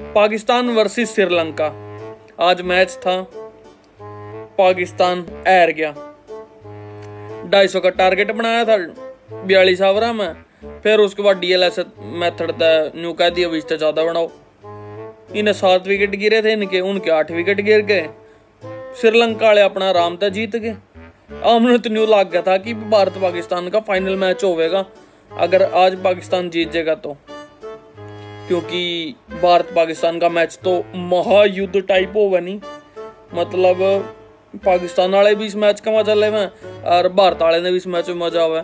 Pakistan versus Sri Lanka. आज match था। पाकिस्तान हार गया। ढाई सौ का टारगेट बनाया था बयालीस ओवरा में। फिर उसके बाद डीएलएस मेथड न्यू कह दिया बीस ज़्यादा बनाओ। इन्हें सात विकेट गिरे थे, इनके, उनके आठ विकेट गिर गए। श्रीलंका वाले अपना आराम था जीत गए। हमने तो न्यू लग गया था कि भारत पाकिस्तान का फाइनल मैच होगा अगर आज पाकिस्तान जीत जाएगा तो। क्योंकि भारत पाकिस्तान का मैच तो महायुद्ध टाइप होगा नहीं मतलब पाकिस्तान वाले भी इस मैच का मज़ा ले और भारत वाले ने भी इस मैच में मज़ा आवा।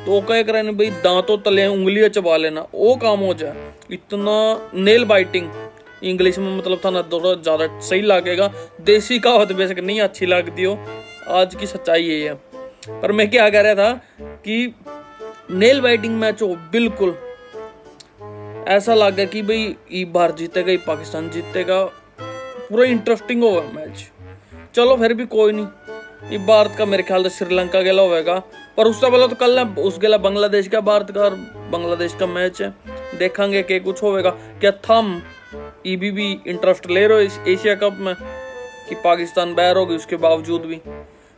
तो कह कर भाई, दांतों तले उंगलियाँ चबा लेना। वो काम हो जाए। इतना नेल बाइटिंग इंग्लिश में मतलब था ना थोड़ा ज़्यादा सही लगेगा। देसी कहावत बेशक नहीं अच्छी लगती हो। आज की सच्चाई यही है। पर मैं क्या कह रहा था कि नेल बाइटिंग मैच हो, बिल्कुल ऐसा लगा कि भाई ये बार जीतेगा ये पाकिस्तान जीतेगा। पूरा इंटरेस्टिंग होगा मैच चलो फिर भी कोई नहीं। ये भारत का मेरे ख्याल से श्रीलंका गेला होगा पर उससे पहले तो कल ना उस गेला बांग्लादेश का भारत का और बांग्लादेश का मैच है। देखेंगे कि कुछ होगा क्या थम ये भी, भी इंटरेस्ट ले रहे हो इस एशिया कप में? कि पाकिस्तान बाहर होगी उसके बावजूद भी।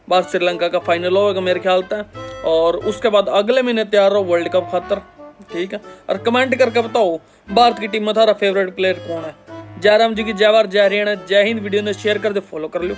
भारत श्रीलंका का फाइनल होगा मेरे ख्याल से। और उसके बाद अगले महीने तैयार हो वर्ल्ड कप खातर। ठीक है। और कमेंट करके बताओ, भारत की टीम में थारा फेवरेट प्लेयर कौन है? जयराम जी की जय भारत, जय हरियाणा, जय हिंद। वीडियो ने शेयर कर दे फॉलो कर लो